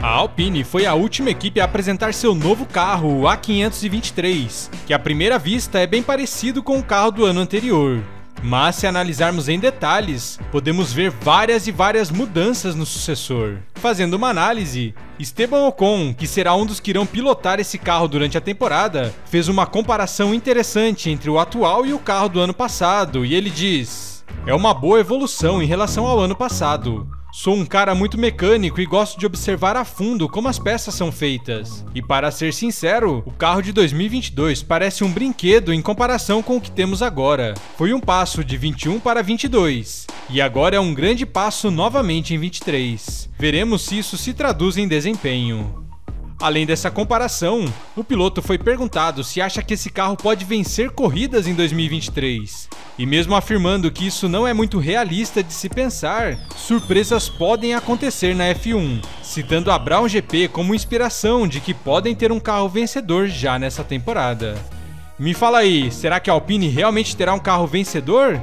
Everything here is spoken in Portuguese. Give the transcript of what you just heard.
A Alpine foi a última equipe a apresentar seu novo carro, o A523, que à primeira vista é bem parecido com o carro do ano anterior. Mas se analisarmos em detalhes, podemos ver várias e várias mudanças no sucessor. Fazendo uma análise, Esteban Ocon, que será um dos que irão pilotar esse carro durante a temporada, fez uma comparação interessante entre o atual e o carro do ano passado, e ele diz: É uma boa evolução em relação ao ano passado. Sou um cara muito mecânico e gosto de observar a fundo como as peças são feitas. E para ser sincero, o carro de 2022 parece um brinquedo em comparação com o que temos agora. Foi um passo de 21 para 22, e agora é um grande passo novamente em 23. Veremos se isso se traduz em desempenho. Além dessa comparação, o piloto foi perguntado se acha que esse carro pode vencer corridas em 2023. E mesmo afirmando que isso não é muito realista de se pensar, surpresas podem acontecer na F1, citando a Brown GP como inspiração de que podem ter um carro vencedor já nessa temporada. Me fala aí, será que a Alpine realmente terá um carro vencedor?